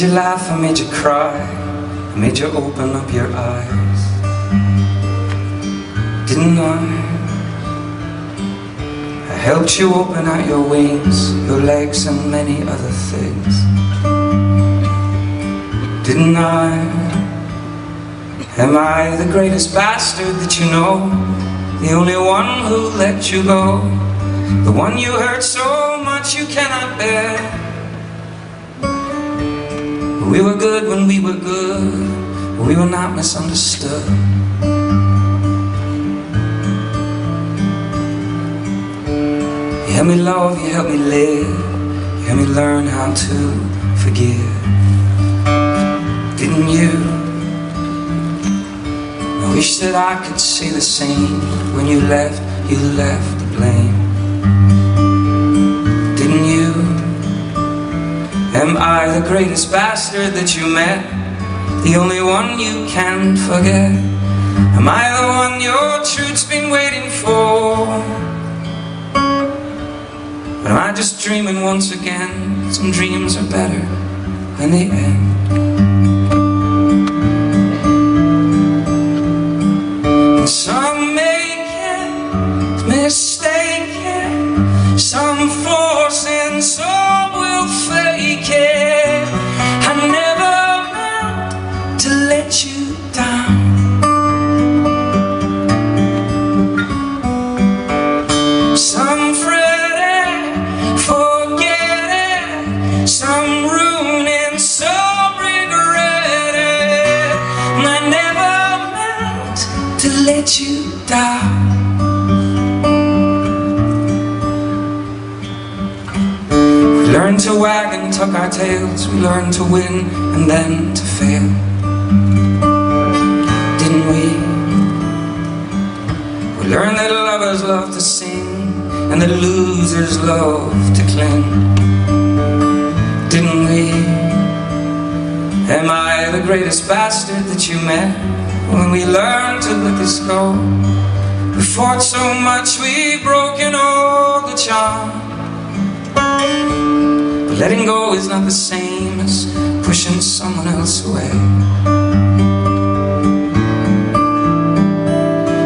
you laugh, I made you cry I made you open up your eyes Didn't I? I helped you open out your wings Your legs and many other things Didn't I? Am I the greatest bastard that you know? The only one who let you go The one you hurt so much you cannot bear we were good when we were good. We were not misunderstood. You helped me love, you helped me live. You helped me learn how to forgive. Didn't you? I wish that I could say the same When you left, you left the blame Am I the greatest bastard that you met? The only one you can't forget? Am I the one your truth's been waiting for? Or am I just dreaming once again? Some dreams are better than the end. Some make it mistaken, some let you down. We learned to wag and tuck our tails, we learned to win and then to fail. Didn't we? We learned that lovers love to sing and that losers love to cling. Didn't we? Am I the greatest bastard that you met when we learned to this go? We fought so much, we've broken all the charm. But letting go is not the same as pushing someone else away.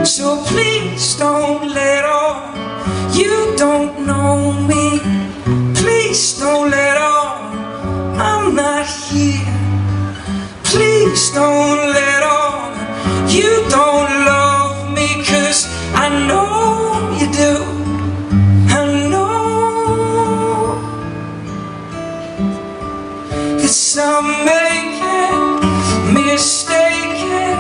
So please don't let on you don't know me. Please don't let on I'm not here. Please don't some make it mistaken,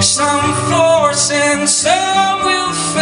some force and some will fake